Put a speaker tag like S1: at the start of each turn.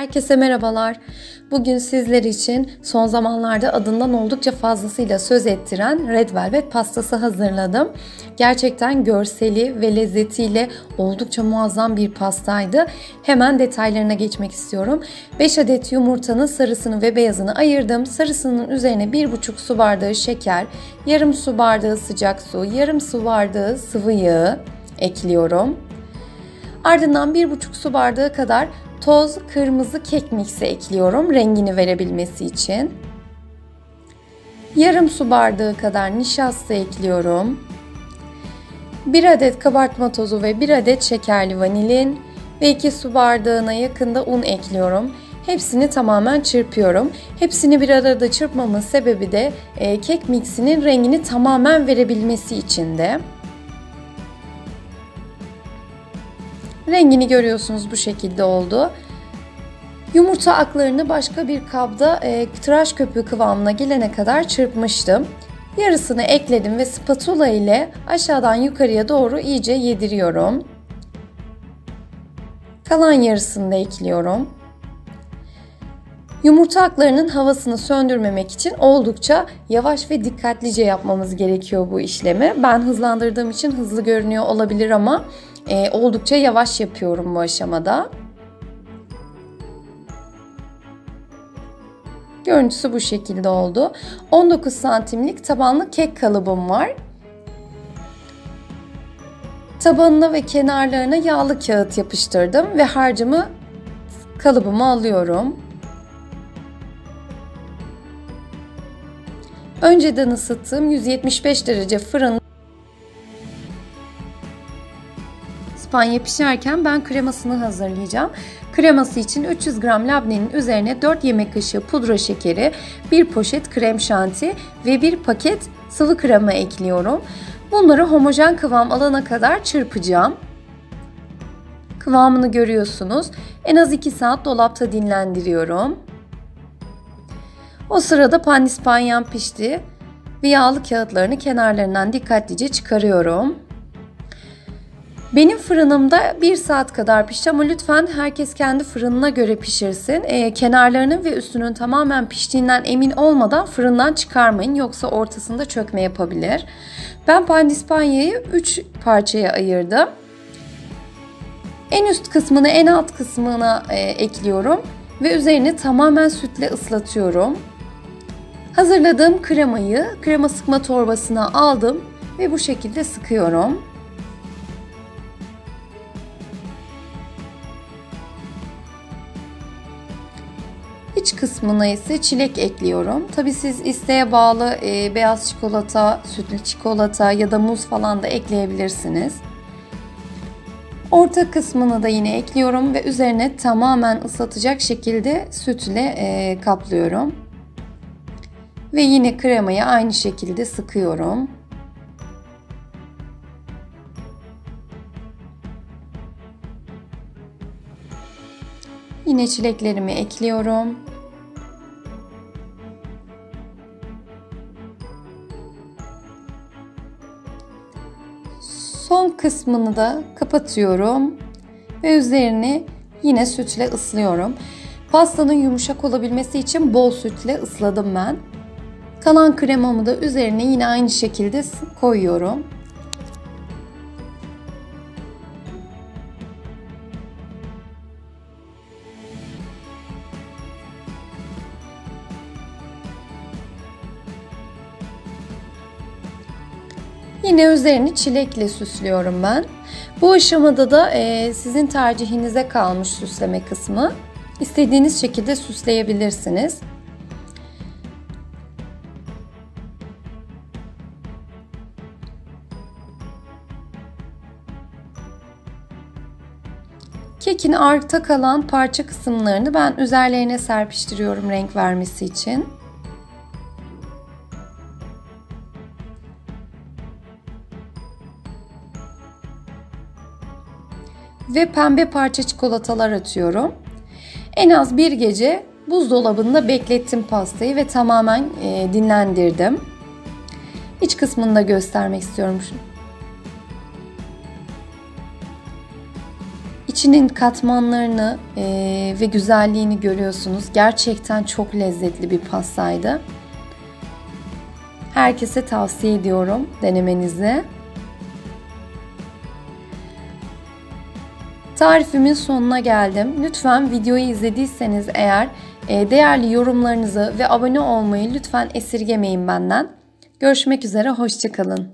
S1: Herkese merhabalar. Bugün sizler için son zamanlarda adından oldukça fazlasıyla söz ettiren Red Velvet pastası hazırladım. Gerçekten görseli ve lezzetiyle oldukça muazzam bir pastaydı. Hemen detaylarına geçmek istiyorum. 5 adet yumurtanın sarısını ve beyazını ayırdım. Sarısının üzerine 1,5 su bardağı şeker, yarım su bardağı sıcak su, yarım su bardağı sıvı yağ ekliyorum. Ardından 1,5 su bardağı kadar toz kırmızı kek miksi ekliyorum rengini verebilmesi için. Yarım su bardağı kadar nişasta ekliyorum. 1 adet kabartma tozu ve 1 adet şekerli vanilin ve 2 su bardağına yakında un ekliyorum. Hepsini tamamen çırpıyorum. Hepsini bir arada çırpmamın sebebi de e, kek miksinin rengini tamamen verebilmesi için de. Rengini görüyorsunuz bu şekilde oldu. Yumurta aklarını başka bir kabda e, tıraş köpüğü kıvamına gelene kadar çırpmıştım. Yarısını ekledim ve spatula ile aşağıdan yukarıya doğru iyice yediriyorum. Kalan yarısını da ekliyorum. Yumurta aklarının havasını söndürmemek için oldukça yavaş ve dikkatlice yapmamız gerekiyor bu işlemi. Ben hızlandırdığım için hızlı görünüyor olabilir ama e, oldukça yavaş yapıyorum bu aşamada. Görüntüsü bu şekilde oldu. 19 santimlik tabanlı kek kalıbım var. Tabanına ve kenarlarına yağlı kağıt yapıştırdım ve harcımı kalıbıma alıyorum. Önceden ısıttığım 175 derece fırın İspanya pişerken ben kremasını hazırlayacağım. Kreması için 300 gram labnenin üzerine 4 yemek kaşığı pudra şekeri, 1 poşet krem şanti ve 1 paket sıvı krema ekliyorum. Bunları homojen kıvam alana kadar çırpacağım. Kıvamını görüyorsunuz. En az 2 saat dolapta dinlendiriyorum. O sırada pandispanyam pişti ve yağlı kağıtlarını kenarlarından dikkatlice çıkarıyorum. Benim fırınımda bir saat kadar pişti ama lütfen herkes kendi fırınına göre pişirsin. Ee, kenarlarının ve üstünün tamamen piştiğinden emin olmadan fırından çıkarmayın yoksa ortasında çökme yapabilir. Ben pandispanyayı 3 parçaya ayırdım. En üst kısmını en alt kısmına e, ekliyorum ve üzerini tamamen sütle ıslatıyorum. Hazırladığım kremayı krema sıkma torbasına aldım ve bu şekilde sıkıyorum. Kısmına ise çilek ekliyorum. Tabi siz isteğe bağlı e, beyaz çikolata, sütlü çikolata ya da muz falan da ekleyebilirsiniz. Orta kısmını da yine ekliyorum ve üzerine tamamen ıslatacak şekilde sütle e, kaplıyorum. Ve yine kremayı aynı şekilde sıkıyorum. Yine çileklerimi ekliyorum. Son kısmını da kapatıyorum ve üzerini yine sütle ıslıyorum. Pastanın yumuşak olabilmesi için bol sütle ısladım ben. Kalan kremamı da üzerine yine aynı şekilde koyuyorum. Yine üzerini çilekle süslüyorum ben. Bu aşamada da e, sizin tercihinize kalmış süsleme kısmı. İstediğiniz şekilde süsleyebilirsiniz. Kekin arta kalan parça kısımlarını ben üzerlerine serpiştiriyorum renk vermesi için. Ve pembe parça çikolatalar atıyorum. En az bir gece buzdolabında beklettim pastayı ve tamamen e, dinlendirdim. İç kısmını da göstermek istiyorum. İçinin katmanlarını e, ve güzelliğini görüyorsunuz. Gerçekten çok lezzetli bir pastaydı. Herkese tavsiye ediyorum denemenizi. Tarifimin sonuna geldim. Lütfen videoyu izlediyseniz eğer e, değerli yorumlarınızı ve abone olmayı lütfen esirgemeyin benden. Görüşmek üzere, hoşçakalın.